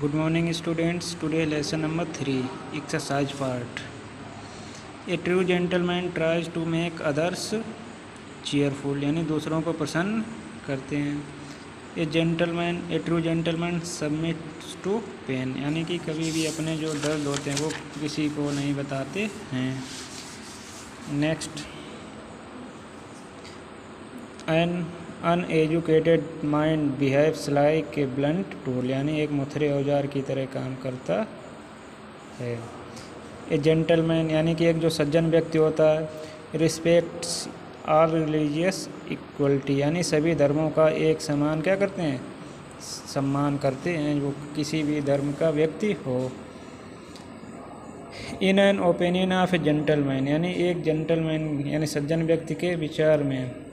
Good morning students today lesson number three exercise part A true gentleman tries to make others cheerful यानी दूसरों को प्रसन्न करते हैं। A gentleman a true gentleman submits to pain यानी कि कभी भी अपने जो दर्द होते हैं, वो किसी को नहीं बताते हैं। Next an uneducated mind behaves like a blunt tool यानी एक मुथरे औज़ार की तरह काम करता है। ए जेंटलमैन यानी कि एक जो सज्जन व्यक्ति होता है रिस्पेक्ट्स ऑल रिलीजियस इक्वलिटी यानी सभी धर्मों का एक समान क्या करते हैं? सम्मान करते हैं वो किसी भी धर्म का व्यक्ति हो। In an opinion of a gentleman यानी एक जेंटलमैन यानी सज्जन व्यक्ति के विचार में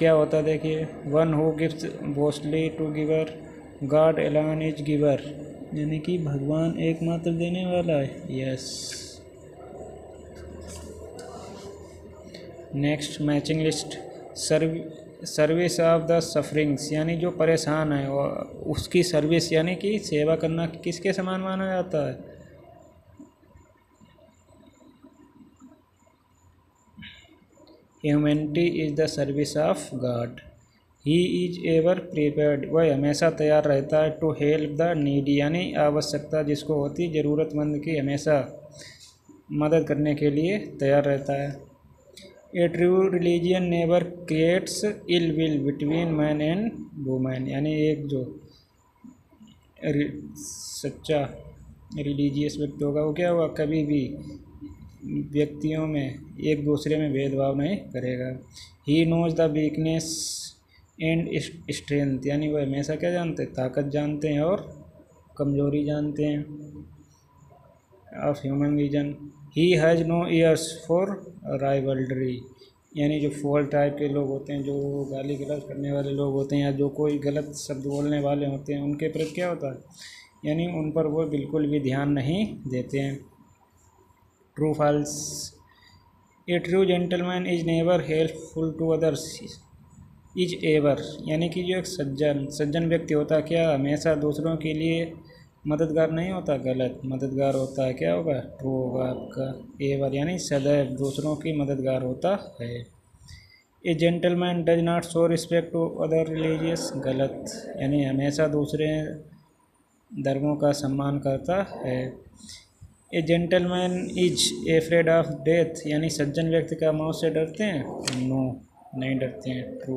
क्या होता है? देखिए one who gift boastfully to giver God alone is giver यानी कि भगवान एकमात्र देने वाला है। Yes next matching list serve service of the sufferings यानी जो परेशान है उसकी सर्विस यानी कि सेवा करना किसके समान माना जाता है? Humanity is the service of God he is ever prepared वह हमेशा तैयार रहता है टू हेल्प द नीडी यानी आवश्यकता जिसको होती, ज़रूरतमंद की हमेशा मदद करने के लिए तैयार रहता है। A true religion never creates ill will between man and woman यानी एक जो सच्चा रिलीजियस व्यक्ति होगा, वो क्या हुआ? कभी भी व्यक्तियों में, एक दूसरे में भेदभाव नहीं करेगा। He knows the weakness and strength यानी वह हमेशा क्या जानते हैं? ताकत जानते हैं और कमज़ोरी जानते हैं। Of human reason he has no ears for ribaldry यानी जो फॉल टाइप के लोग होते हैं, जो गाली गलौज करने वाले लोग होते हैं या जो कोई गलत शब्द बोलने वाले होते हैं, उनके प्रति क्या होता है? यानी उन पर वो बिल्कुल भी ध्यान नहीं देते हैं। True false a true gentleman is never helpful to others is ever यानी कि जो एक सज्जन सज्जन व्यक्ति होता क्या हमेशा दूसरों के लिए मददगार नहीं होता? गलत मददगार होता है, क्या होगा? ट्रू होगा आपका एवर यानी सदैव दूसरों की मददगार होता है। A gentleman does not show respect to other religious गलत. यानी हमेशा दूसरे धर्मों का सम्मान करता है। A gentleman is afraid of death यानी सज्जन व्यक्ति का मौत से डरते हैं? नो नहीं डरते हैं true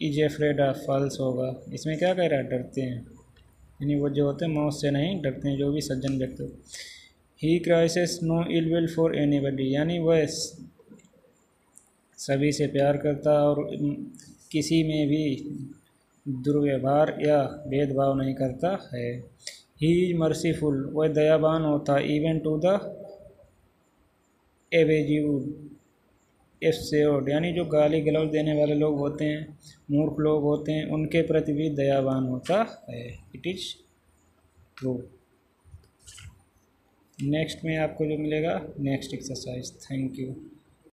is afraid of false होगा। इसमें क्या कह रहा है? डरते हैं। यानी वो जो होते हैं, मौत से नहीं डरते हैं, जो भी सज्जन व्यक्ति ही। Cherishes no ill will for anybody यानी वह सभी से प्यार करता और किसी में भी दुर्व्यवहार या भेदभाव नहीं करता है। ही इज़ मर्सीफुल वह दयाबान होता इवन टू द एवेज्यू एफसेड यानी जो गाली गलौज देने वाले लोग होते हैं, मूर्ख लोग होते हैं, उनके प्रति भी दयावान होता है। इट इज़ ट्रू नेक्स्ट में आपको जो मिलेगा नेक्स्ट एक्सरसाइज थैंक यू